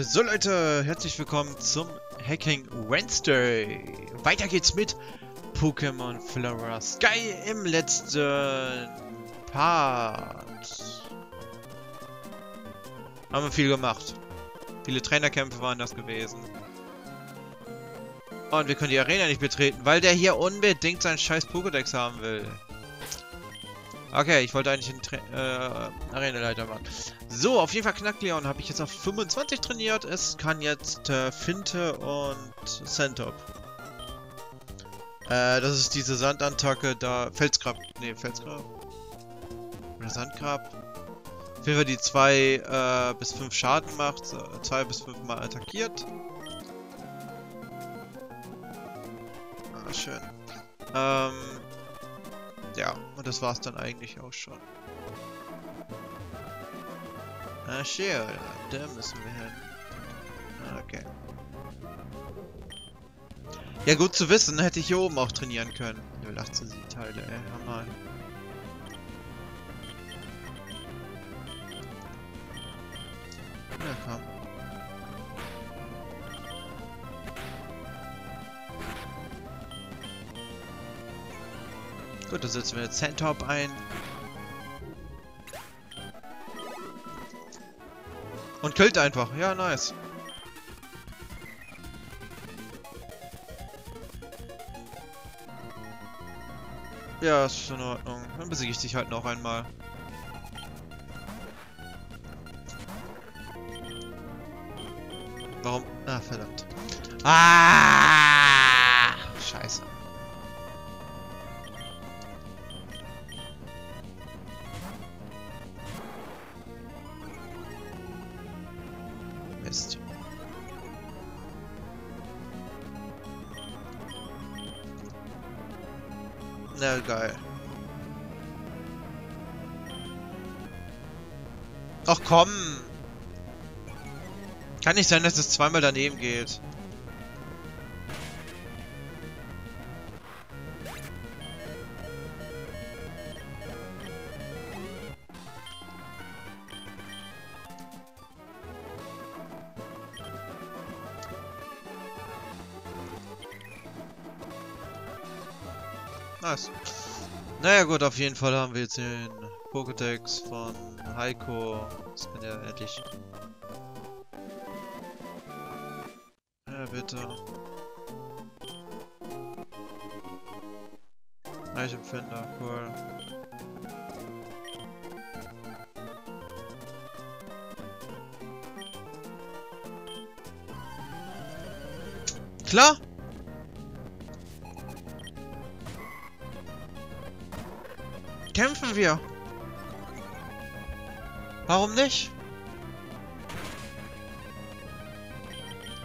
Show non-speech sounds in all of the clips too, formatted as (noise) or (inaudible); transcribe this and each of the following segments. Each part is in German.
So Leute, herzlich willkommen zum Hacking Wednesday. Weiter geht's mit Pokémon Flora Sky im letzten Part. Haben wir viel gemacht. Viele Trainerkämpfe waren das gewesen. Und wir können die Arena nicht betreten, weil der hier unbedingt seinen scheiß Pokédex haben will. Okay, ich wollte eigentlich einen Tra äh, Arenaleiter machen. So, auf jeden Fall Knackleon habe ich jetzt auf 25 trainiert. Es kann jetzt äh, Finte und Sentop. Äh, das ist diese Sandattacke da. Felsgrab. Ne, Felsgrab. Oder Sandgrab. Auf jeden Fall die 2 äh, bis 5 Schaden macht. 2 äh, bis 5 Mal attackiert. Ah, schön. Ähm, ja, und das war's dann eigentlich auch schon. Ah, schön. Da müssen wir hin. Okay. Ja, gut zu wissen, hätte ich hier oben auch trainieren können. Level 18 sind die Teile, ey. Hammer. Gut, dann setzen wir Sandtop ein. Und killt einfach. Ja, nice. Ja, ist in Ordnung. Dann besiege ich dich halt noch einmal. Warum? Ah, verdammt. Ah! Mist. Na geil. Ach komm! Kann nicht sein, dass es zweimal daneben geht. Gut, auf jeden Fall haben wir jetzt den Pokédex von Heiko. Das kann ja endlich... Ja, bitte. Eichenfinder, cool. Klar! Kämpfen wir! Warum nicht?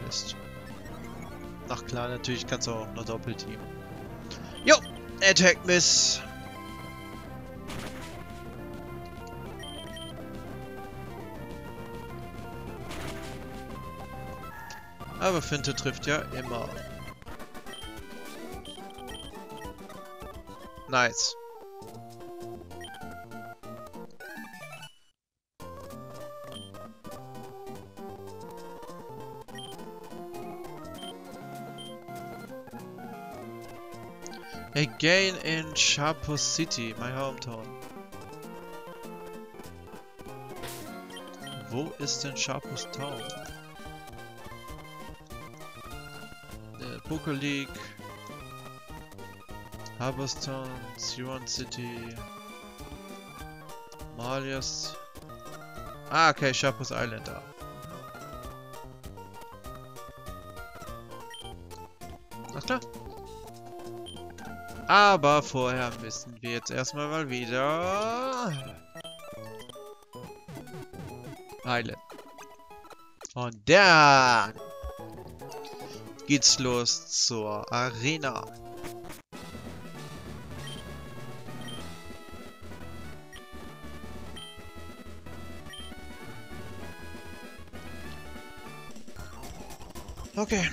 Mist. Ach klar, natürlich kannst du auch nur Doppelteam. Jo! Attack Miss! Aber Finte trifft ja immer. Nice. Again in Chapo City, my hometown. Wo ist denn Chapos Town? Der Poker League. Harborstown, Siron City. Malias. Ah, okay, Chapos Island da. Aber vorher müssen wir jetzt erstmal mal wieder heilen. Und dann geht's los zur Arena. Okay.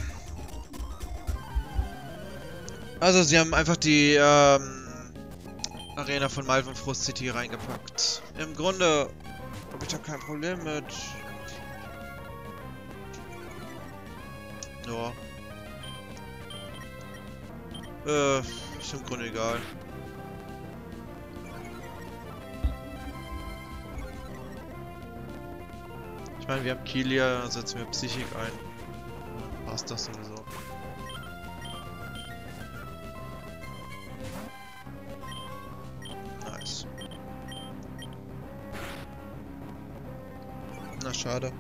Also sie haben einfach die ähm, Arena von Malvin Frost City reingepackt. Im Grunde habe ich da kein Problem mit. Ja. Äh, ist im Grunde egal. Ich meine, wir haben Kilia, dann setzen wir Psychik ein. Passt das sowieso. Schade.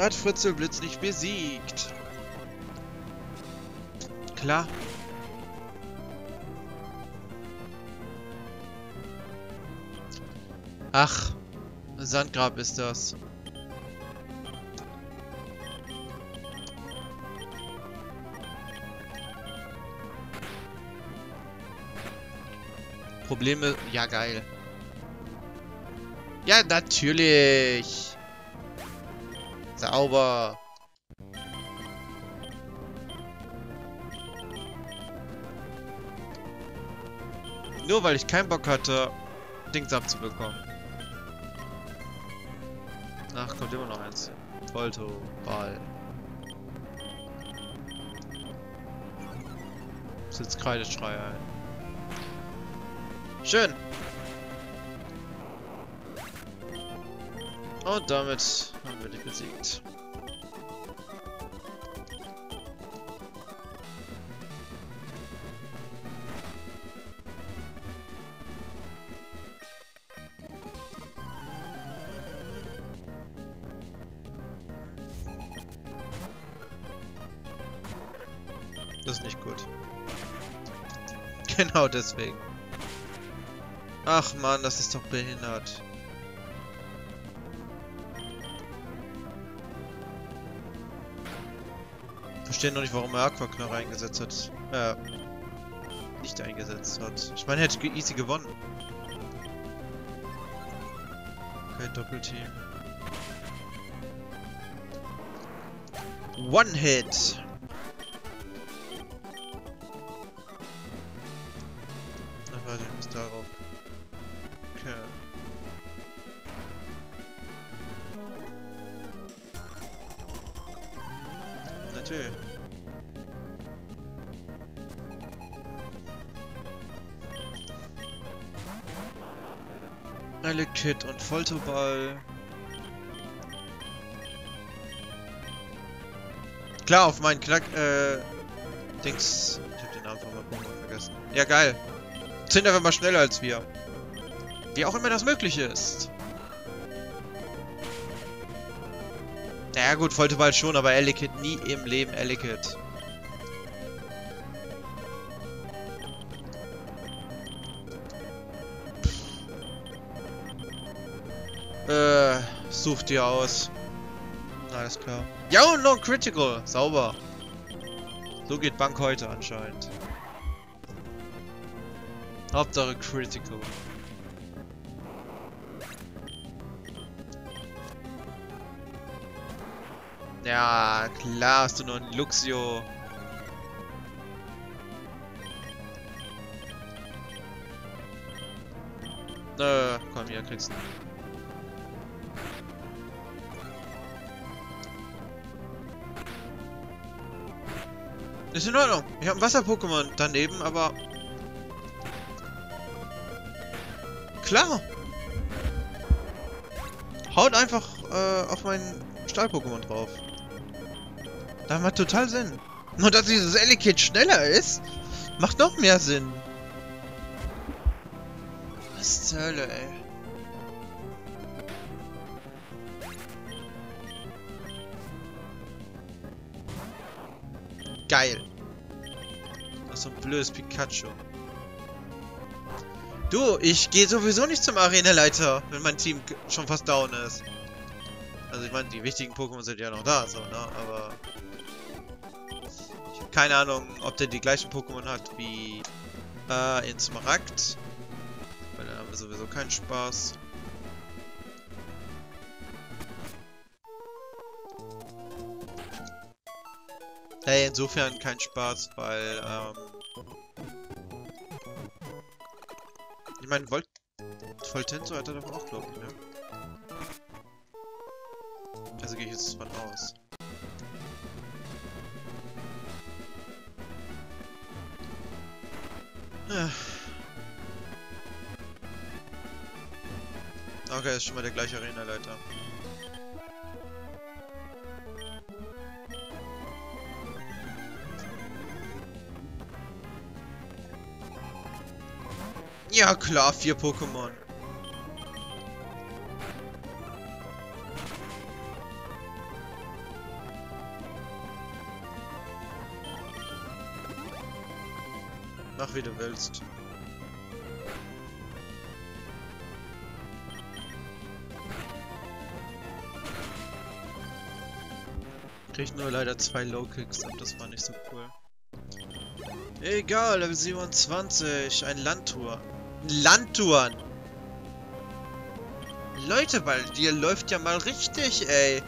Hat Fritzelblitz nicht besiegt. Klar. Ach, Sandgrab ist das. Probleme, ja geil. Ja, natürlich. Sauber. Nur weil ich keinen Bock hatte, Dings abzubekommen. Ach, kommt immer noch eins. Volto, Ball. Sitzt Kreideschrei ein. Schön. Und damit haben wir die besiegt. Das ist nicht gut. (laughs) Genau deswegen. Ach man, das ist doch behindert. Verstehe noch nicht, warum er Aquaknarre eingesetzt hat. Äh, nicht eingesetzt hat. Ich meine, er hätte easy gewonnen. Okay, Doppelteam. One Hit. Folterball. Klar, auf meinen Knack, äh, Dings. Ich hab den Namen von meinem vergessen. Ja, geil. Sind einfach mal schneller als wir. Wie auch immer das möglich ist. Naja gut, Folteball schon, aber Elekid nie im Leben Elekid. Such dir aus. Alles klar. Ja, und noch ein Critical. Sauber. So geht Bank heute anscheinend. Hauptsache Critical. Ja, klar hast du noch ein Luxio. Äh, komm hier, kriegst du. Ist in Ordnung. Ich habe ein Wasser-Pokémon daneben, aber... Klar! Haut einfach äh, auf meinen Stahl-Pokémon drauf. Das macht total Sinn. Nur dass dieses Elekid schneller ist, macht noch mehr Sinn. Was zur Hölle, ey. Geil. Das ist so ein blödes Pikachu. Du, ich gehe sowieso nicht zum Arenaleiter, wenn mein Team schon fast down ist. Also ich meine, die wichtigen Pokémon sind ja noch da, so, ne? Aber... Ich habe keine Ahnung, ob der die gleichen Pokémon hat wie äh, in Smaragd. Weil dann haben wir sowieso keinen Spaß. Naja, insofern kein Spaß, weil, ähm... Ich meine, Volt... Voltenso hat er doch auch, glaube ich, ne? Also gehe ich jetzt von aus. Ah. Okay, ist schon mal der gleiche Arena-Leiter. Ja klar, vier Pokémon. Mach wie du willst. Krieg nur leider zwei Low Kicks ab, das war nicht so cool. Egal, Level 27, ein Landtour. Landtouren! Leute, bei dir läuft ja mal richtig, ey.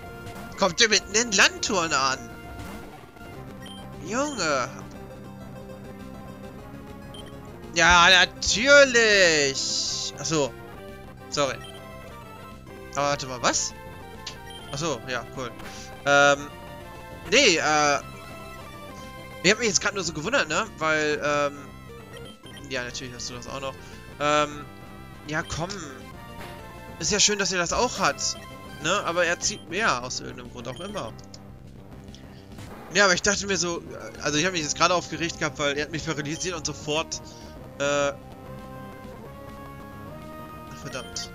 Kommt ihr mit den Landtouren an? Junge. Ja, natürlich. Achso. Sorry. Aber warte mal, was? Achso, ja, cool. Ähm, nee, äh, ich habe mich jetzt gerade nur so gewundert, ne? Weil, ähm, ja, natürlich hast du das auch noch. Ähm, ja, komm. Ist ja schön, dass er das auch hat. Ne? Aber er zieht mehr, aus irgendeinem Grund auch immer. Ja, aber ich dachte mir so, also ich habe mich jetzt gerade aufgeregt gehabt, weil er hat mich paralysiert und sofort, äh... Verdammt.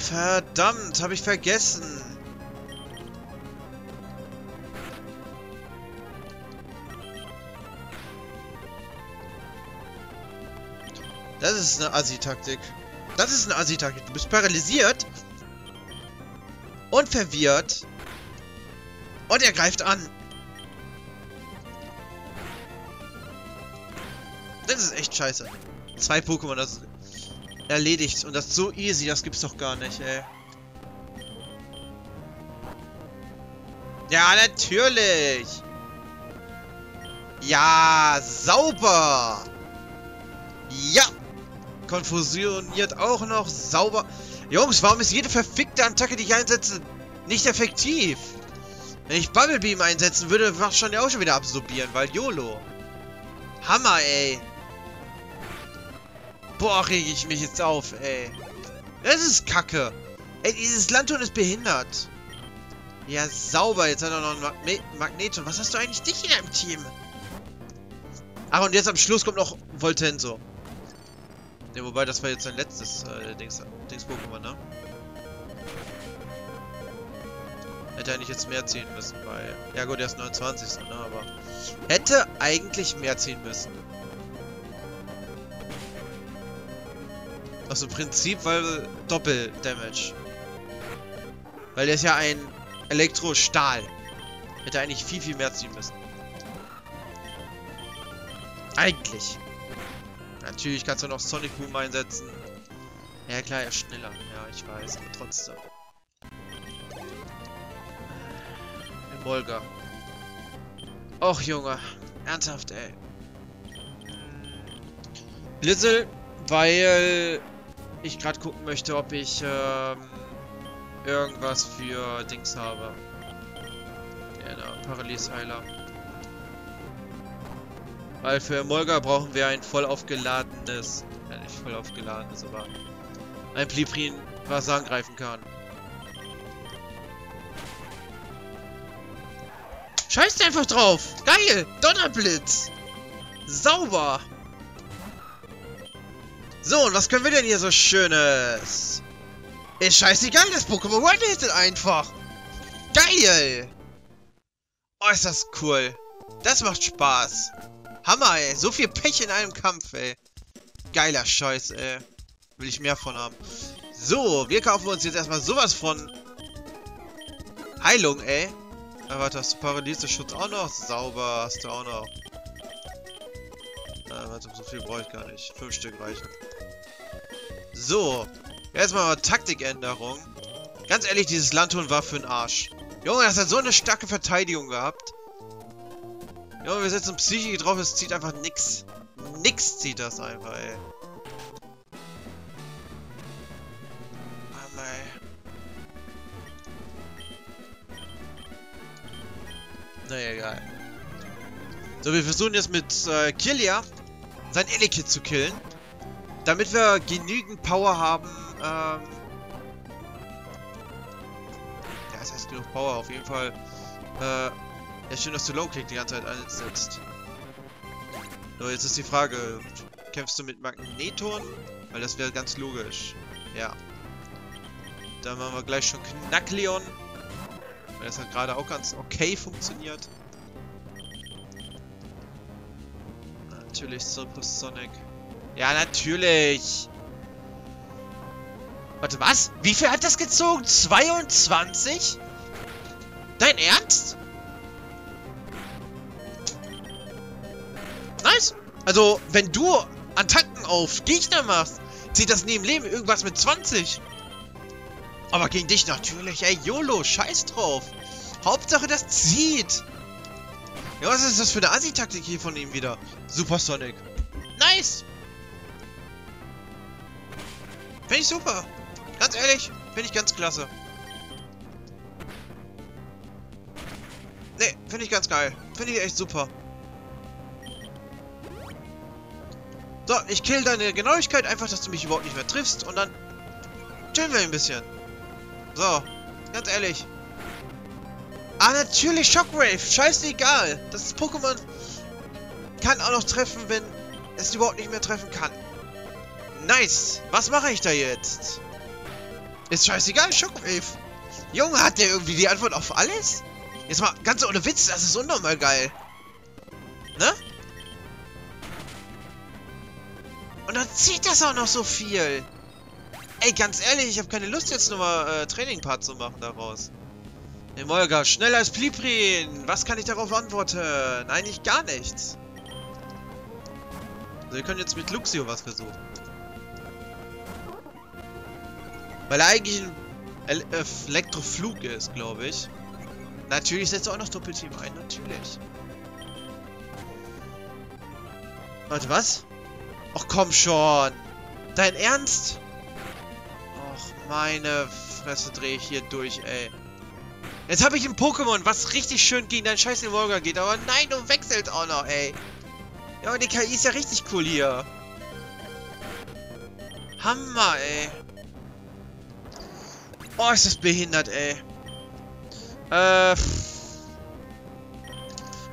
Verdammt, habe ich vergessen. Das ist eine Assi-Taktik. Das ist eine Assi-Taktik. Du bist paralysiert. Und verwirrt. Und er greift an. Das ist echt scheiße. Zwei Pokémon, das erledigt. Und das ist so easy, das gibt's doch gar nicht, ey. Ja, natürlich. Ja, sauber. Ja. Konfusioniert auch noch. Sauber. Jungs, warum ist jede verfickte Attacke, die ich einsetze, nicht effektiv? Wenn ich Bubble Beam einsetzen würde, wird schon ja auch schon wieder absorbieren, weil YOLO. Hammer, ey. Boah, rege ich mich jetzt auf, ey. Das ist kacke. Ey, dieses Landton ist behindert. Ja, sauber. Jetzt hat er noch ein Magne Magneton. Was hast du eigentlich dich in deinem Team? Ach, und jetzt am Schluss kommt noch Voltenso. Ne, wobei, das war jetzt sein letztes äh, Dings, Dings Pokémon, ne? Hätte eigentlich jetzt mehr ziehen müssen, weil... Ja gut, er ist 29. Ne, aber... Hätte eigentlich mehr ziehen müssen. Also im Prinzip, weil Doppel-Damage. Weil der ist ja ein Elektro-Stahl. Hätte eigentlich viel, viel mehr ziehen müssen. Eigentlich. Natürlich kannst du noch Sonic Boom einsetzen. Ja klar, er ist schneller. Ja, ich weiß, aber trotzdem. Molga. Och, Junge. Ernsthaft, ey. Blizzle, weil ich gerade gucken möchte, ob ich ähm, irgendwas für Dings habe. Ja, Parallelheiler. Weil für Molga brauchen wir ein voll aufgeladenes, ja nicht voll aufgeladenes, aber ein Pliprin, was angreifen kann. Scheißt einfach drauf! Geil! Donnerblitz! Sauber! So, und was können wir denn hier so Schönes? Ist scheißegal, das Pokémon one einfach! Geil! Oh, ist das cool. Das macht Spaß. Hammer, ey. So viel Pech in einem Kampf, ey. Geiler Scheiß, ey. Will ich mehr von haben. So, wir kaufen uns jetzt erstmal sowas von Heilung, ey. Ah, warte, hast du Paralyse-Schutz auch noch? Sauber, hast du auch noch. Ah, warte, so viel brauche ich gar nicht. Fünf Stück reichen. So, erstmal Taktikänderung. Ganz ehrlich, dieses Landton war für den Arsch. Junge, das hat so eine starke Verteidigung gehabt. Ja, wir setzen Psyche drauf, es zieht einfach nix. Nix zieht das einfach, ey. Naja, egal. So, wir versuchen jetzt mit äh, Killia sein Elekid zu killen. Damit wir genügend Power haben, ähm... Ja, es heißt genug Power, auf jeden Fall. Äh, ja, schön, dass du Low-Kick die ganze Zeit einsetzt. So, jetzt ist die Frage, kämpfst du mit Magneton? Weil das wäre ganz logisch. Ja. Dann machen wir gleich schon Knackleon. Weil das hat gerade auch ganz okay funktioniert. Natürlich Supersonic. Ja, natürlich. Warte, was? Wie viel hat das gezogen? 22? Dein Ernst? Also, wenn du Attacken auf Gegner machst, zieht das neben Leben irgendwas mit 20. Aber gegen dich natürlich. Ey, YOLO, scheiß drauf. Hauptsache, das zieht. Ja, was ist das für eine Assi-Taktik hier von ihm wieder? Supersonic. Nice. Finde ich super. Ganz ehrlich, finde ich ganz klasse. Ne, finde ich ganz geil. Finde ich echt super. So, ich kill deine Genauigkeit einfach, dass du mich überhaupt nicht mehr triffst und dann chillen wir ein bisschen. So, ganz ehrlich. Ah, natürlich Shockwave. Scheißegal. Das Pokémon kann auch noch treffen, wenn es überhaupt nicht mehr treffen kann. Nice. Was mache ich da jetzt? Ist scheißegal, Shockwave. Junge, hat der irgendwie die Antwort auf alles? Jetzt mal ganz ohne Witz, das ist unnormal geil. Ne? Und dann zieht das auch noch so viel. Ey, ganz ehrlich, ich habe keine Lust jetzt nochmal äh, Training-Part zu machen daraus. Hey, Molga, schneller als Pliprin. Was kann ich darauf antworten? Eigentlich gar nichts. Also, wir können jetzt mit Luxio was versuchen. Weil er eigentlich ein El Elektroflug ist, glaube ich. Natürlich setzt er auch noch Doppelteam ein, natürlich. Warte, was? Ach komm schon. Dein Ernst? Ach, meine Fresse drehe ich hier durch, ey. Jetzt habe ich ein Pokémon, was richtig schön gegen deinen scheiß Evolver geht. Aber nein, du wechselst auch noch, ey. Ja, und die KI ist ja richtig cool hier. Hammer, ey. Oh, ist das behindert, ey. Äh...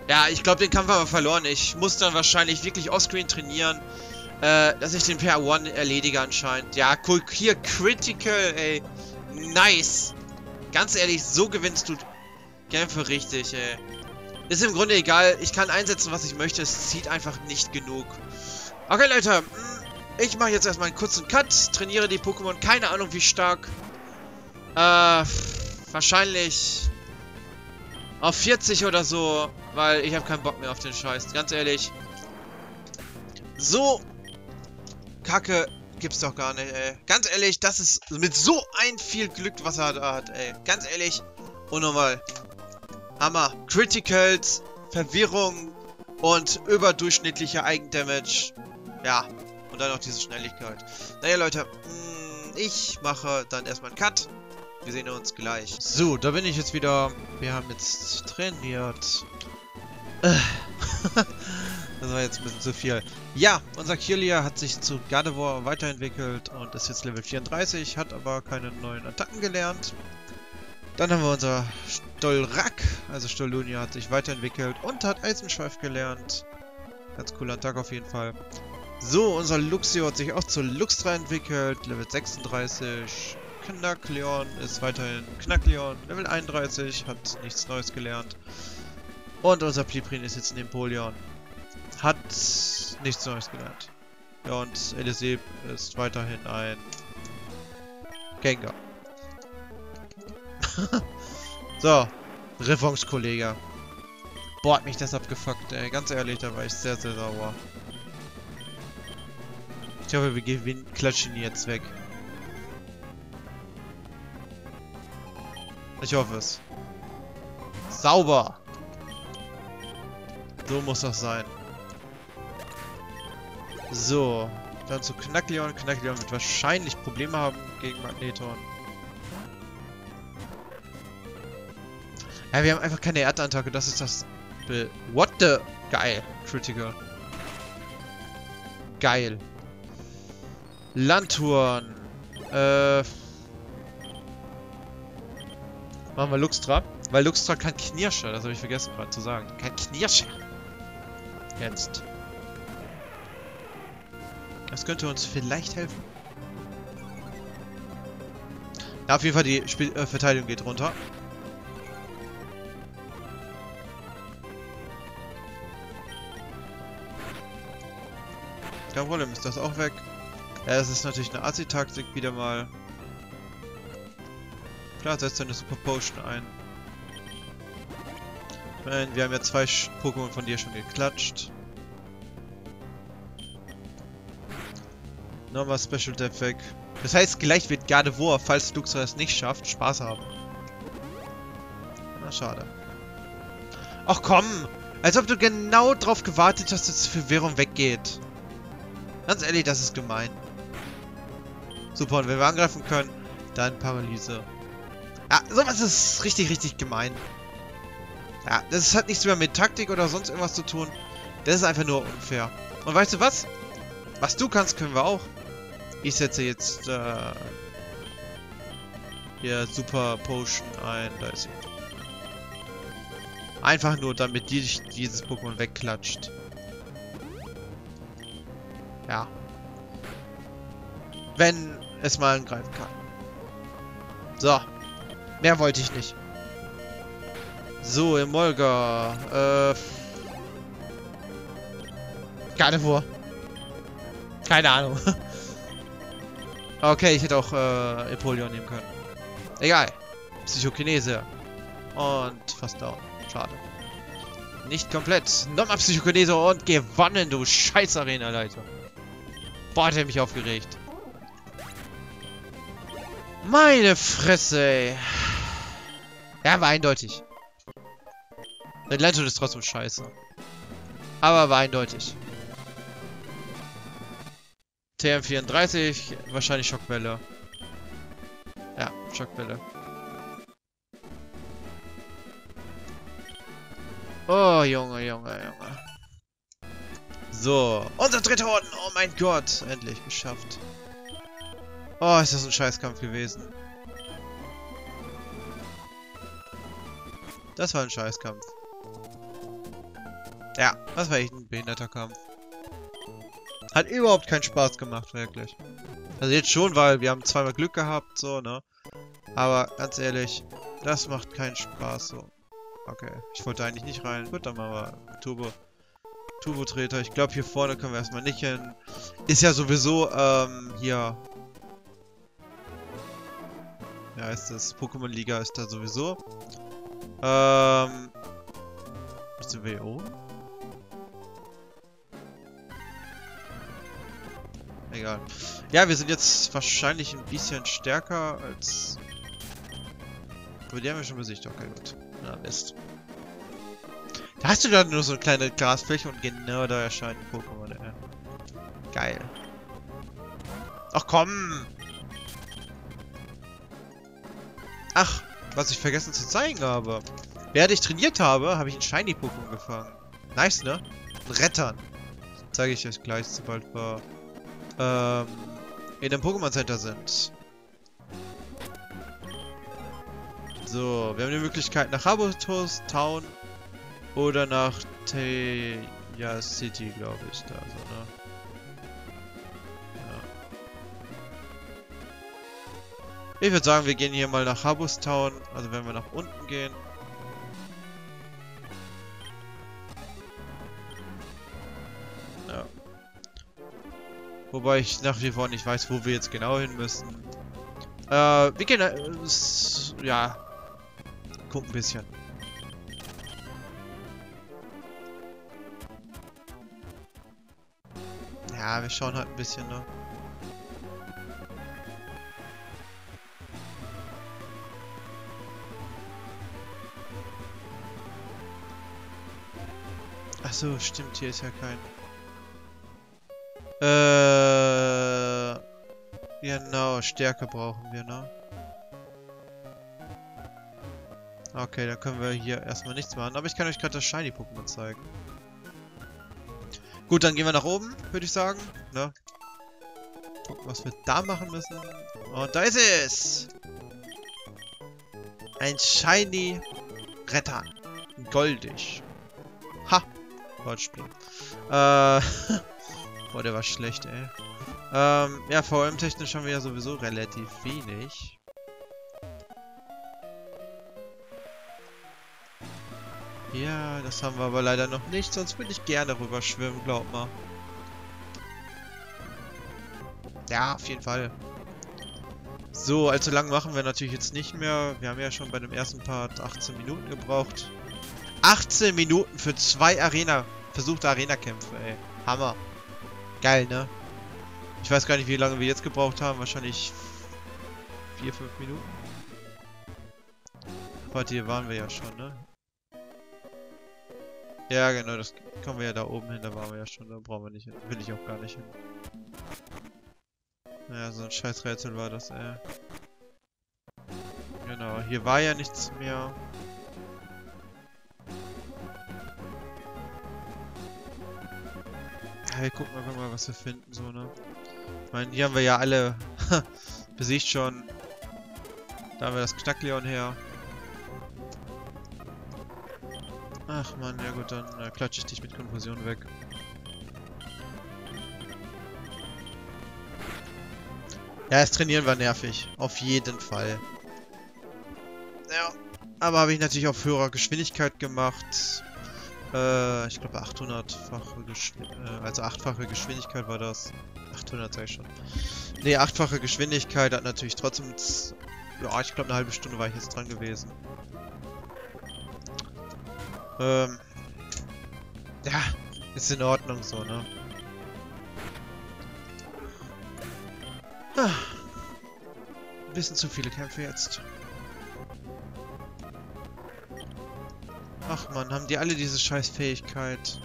Ja, ich glaube, den Kampf haben wir verloren. Ich muss dann wahrscheinlich wirklich offscreen trainieren, äh, dass ich den PR1 erledige anscheinend. Ja, cool. Hier, Critical, ey. Nice. Ganz ehrlich, so gewinnst du Kämpfe richtig, ey. Ist im Grunde egal. Ich kann einsetzen, was ich möchte. Es zieht einfach nicht genug. Okay, Leute. Hm, ich mache jetzt erstmal einen kurzen Cut. Trainiere die Pokémon. Keine Ahnung, wie stark. Äh, wahrscheinlich auf 40 oder so, weil ich habe keinen Bock mehr auf den Scheiß. Ganz ehrlich. So Kacke gibt's doch gar nicht, ey. Ganz ehrlich, das ist mit so ein viel Glück, was er da hat, ey. Ganz ehrlich, unnormal. Hammer. Criticals, Verwirrung und überdurchschnittlicher Eigendamage. Ja, und dann noch diese Schnelligkeit. Naja, Leute, hm, ich mache dann erstmal einen Cut. Wir sehen uns gleich. So, da bin ich jetzt wieder. Wir haben jetzt trainiert. (laughs) Das war jetzt ein bisschen zu viel. Ja, unser Kirlia hat sich zu Gardevoir weiterentwickelt und ist jetzt Level 34, hat aber keine neuen Attacken gelernt. Dann haben wir unser Stolrak, also Stolunia hat sich weiterentwickelt und hat Eisenschweif gelernt. Ganz cooler Tag auf jeden Fall. So, unser Luxio hat sich auch zu Luxtra entwickelt, Level 36. Knackleon ist weiterhin Knackleon, Level 31, hat nichts Neues gelernt. Und unser Pliprin ist jetzt ein Empoleon. Hat nichts Neues gelernt. Ja, und Eliseb ist weiterhin ein Gengar. (laughs) so, Revanche-Kollege. Boah, hat mich das abgefuckt, ey. Ganz ehrlich, da war ich sehr, sehr sauer. Ich hoffe, wir gewinnen, klatschen jetzt weg. Ich hoffe es. Sauber. So muss das sein. So. Dann zu Knackleon. Knackleon wird wahrscheinlich Probleme haben gegen Magneton. Ja, wir haben einfach keine Erdattacke. Das ist das Be What the? Geil. Critical. Geil. Landtouren. Äh. Machen wir Luxtra. Weil Luxtra kann Knirscher, das habe ich vergessen gerade zu sagen. Kann Knirscher. Jetzt. Das könnte uns vielleicht helfen. Ja, auf jeden Fall, die Spiel äh, Verteidigung geht runter. Kein Problem, ist das auch weg. Ja, es ist natürlich eine Assi-Taktik wieder mal. Klar, setzt eine Super Potion ein. Nein, wir haben ja zwei Pokémon von dir schon geklatscht. Nochmal Special Death weg. Das heißt, gleich wird Gardevoir, falls Luxra es nicht schafft, Spaß haben. Na, schade. Ach komm! Als ob du genau drauf gewartet hast, dass die Verwirrung weggeht. Ganz ehrlich, das ist gemein. Super, und wenn wir angreifen können, dann Paralyse. Ja, sowas ist richtig, richtig gemein. Ja, das hat nichts mehr mit Taktik oder sonst irgendwas zu tun. Das ist einfach nur unfair. Und weißt du was? Was du kannst, können wir auch. Ich setze jetzt äh, hier Super Potion ein. Da ist sie. Einfach nur, damit die, dieses Pokémon wegklatscht. Ja. Wenn es mal angreifen kann. So. Mehr wollte ich nicht. So, Emolga. Äh. Gardevoir. Keine Ahnung. (laughs) okay, ich hätte auch äh, Empoleon nehmen können. Egal. Psychokinese. Und fast down. Schade. Nicht komplett. Nochmal Psychokinese und gewonnen, du scheiß Arena-Leiter. Boah, hat er mich aufgeregt. Meine Fresse, ey. Ja, war eindeutig. Legend ist trotzdem scheiße. Aber war eindeutig. TM34, wahrscheinlich Schockwelle. Ja, Schockwelle. Oh, Junge, Junge, Junge. So, unser dritter Orden. Oh mein Gott, endlich geschafft. Oh, ist das ein Scheißkampf gewesen. Das war ein Scheißkampf. Ja, das war echt ein behinderter Kampf. Hat überhaupt keinen Spaß gemacht, wirklich. Also jetzt schon, weil wir haben zweimal Glück gehabt, so, ne? Aber ganz ehrlich, das macht keinen Spaß, so. Okay, ich wollte eigentlich nicht rein. Gut, dann machen wir Turbo. Turbo-Treter. Ich glaube, hier vorne können wir erstmal nicht hin. Ist ja sowieso, ähm, hier... Ja, ist das Pokémon-Liga ist da sowieso. Ähm... Bist du WO? Egal. Ja, wir sind jetzt wahrscheinlich ein bisschen stärker als... Aber die haben wir schon besiegt. Okay, gut. Na, Mist. Da hast du dann nur so eine kleine Grasfläche und genau da erscheint ein Pokémon. Ja. Geil. Ach komm! Ach, was ich vergessen zu zeigen habe. Während ich trainiert habe, habe ich einen Shiny-Pokémon gefangen. Nice, ne? Ein Rettern. Zeige ich euch gleich, sobald wir ähm, in dem Pokémon Center sind. So, wir haben die Möglichkeit nach Habotos Town oder nach Teja City, glaube ich, da so, ne? Ja. Ich würde sagen, wir gehen hier mal nach Habus Town, also wenn wir nach unten gehen. Wobei ich nach wie vor nicht weiß, wo wir jetzt genau hin müssen. Äh, wir gehen, äh, ja, gucken ein bisschen. Ja, wir schauen halt ein bisschen, ne? Ach so, stimmt, hier ist ja kein... Äh... Genau, Stärke brauchen wir, ne? Okay, dann können wir hier erstmal nichts machen. Aber ich kann euch gerade das Shiny-Pokémon zeigen. Gut, dann gehen wir nach oben, würde ich sagen. Ne? Gucken, was wir da machen müssen. Und da ist es! Ein Shiny Retter. Goldig. Ha! Wortspiel. Äh... (laughs) Boah, der war schlecht, ey. Ähm, ja, VM-technisch haben wir ja sowieso relativ wenig. Ja, das haben wir aber leider noch nicht, sonst würde ich gerne rüber schwimmen, glaub mal. Ja, auf jeden Fall. So, allzu lang machen wir natürlich jetzt nicht mehr. Wir haben ja schon bei dem ersten Part 18 Minuten gebraucht. 18 Minuten für zwei Arena, versuchte Arena-Kämpfe, ey. Hammer. Geil, ne? Ich weiß gar nicht, wie lange wir jetzt gebraucht haben. Wahrscheinlich 4, 5 Minuten. Warte, hier waren wir ja schon, ne? Ja, genau, das kommen wir ja da oben hin, da waren wir ja schon, da brauchen wir nicht hin. Will ich auch gar nicht hin. Naja, so ein scheiß Rätsel war das, ey. Genau, hier war ja nichts mehr. Hey, gucken wir mal, was wir finden, so, ne? Ich meine, hier haben wir ja alle (laughs) besiegt schon. Da haben wir das Knackleon her. Ach man, ja gut, dann äh, klatsche ich dich mit Konfusion weg. Ja, das Trainieren war nervig. Auf jeden Fall. Ja. Aber habe ich natürlich auf höherer Geschwindigkeit gemacht. Äh, ich glaube 800-fache Geschwindigkeit, äh, also 8-fache Geschwindigkeit war das. 800 sag ich schon. Ne, 8-fache Geschwindigkeit hat natürlich trotzdem, ja, ich glaube eine halbe Stunde war ich jetzt dran gewesen. Ähm. Ja, ist in Ordnung so, ne? Ah. Ein bisschen zu viele Kämpfe jetzt. Ach man, haben die alle diese scheiß Fähigkeit?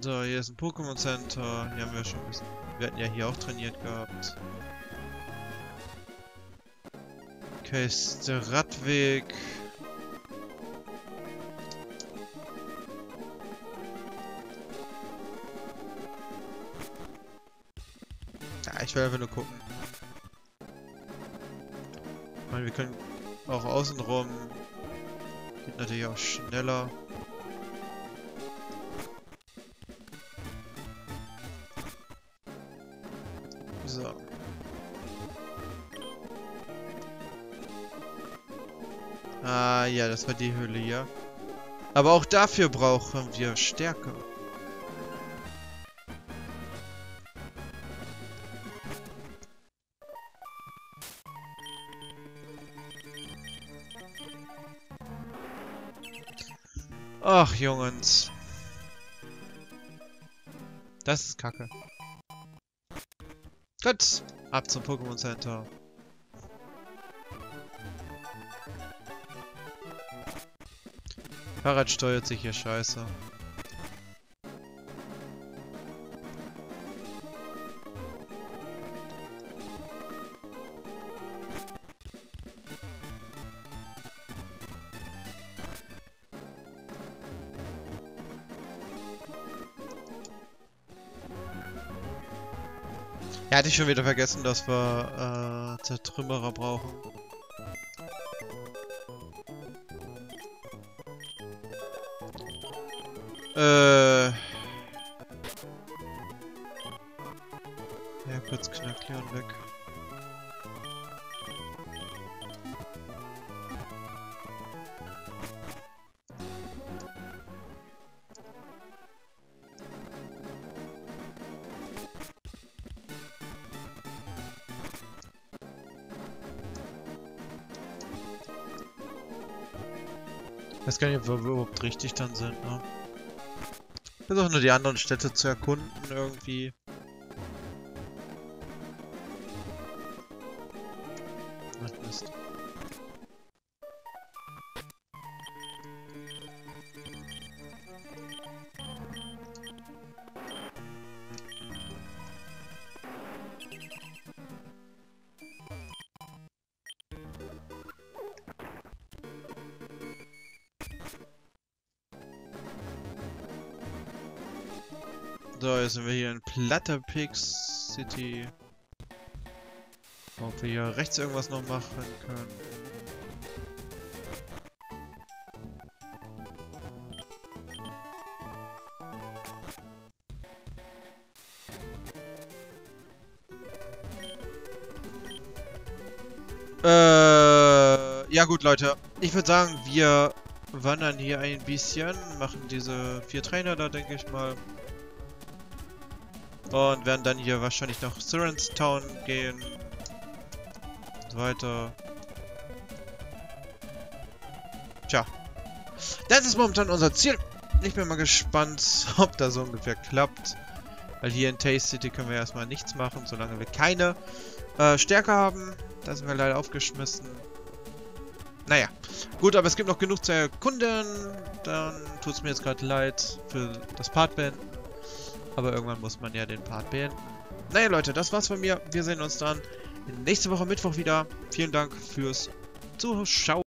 So, hier ist ein Pokémon Center. Hier haben wir schon ein bisschen wir hatten ja hier auch trainiert gehabt. Okay, ist der Radweg. Ja, ich will einfach nur gucken. Ich meine, wir können auch außenrum. Geht natürlich auch schneller. Das war die Höhle hier. Aber auch dafür brauchen wir Stärke. Ach, Jungens. Das ist kacke. Gut, ab zum Pokémon Center. Fahrrad steuert sich hier scheiße. Ja, hatte ich schon wieder vergessen, dass wir äh, Zertrümmerer brauchen. Weiß gar nicht, ob wir überhaupt richtig dann sind, ne? versuche nur die anderen Städte zu erkunden irgendwie. Platterpix City. Ob wir hier rechts irgendwas noch machen können. Äh, ja gut, Leute. Ich würde sagen, wir wandern hier ein bisschen, machen diese vier Trainer da, denke ich mal. Und werden dann hier wahrscheinlich nach Surrens Town gehen. Und weiter. Tja. Das ist momentan unser Ziel. Ich bin mal gespannt, (laughs) ob das so ungefähr klappt. Weil hier in Taste City können wir erstmal nichts machen, solange wir keine äh, Stärke haben. Da sind wir leider aufgeschmissen. Naja. Gut, aber es gibt noch genug zu erkunden. Dann tut es mir jetzt gerade leid für das Part beenden. Aber irgendwann muss man ja den Part beenden. Naja, Leute, das war's von mir. Wir sehen uns dann nächste Woche Mittwoch wieder. Vielen Dank fürs Zuschauen.